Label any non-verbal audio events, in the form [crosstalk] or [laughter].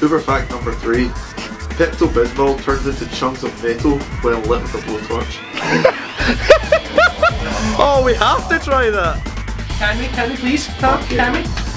Uber fact number three. Pepto Bismol turns into chunks of metal when lit with a blowtorch. [laughs] Oh, we have to try that. Can we? Can we please? Can we?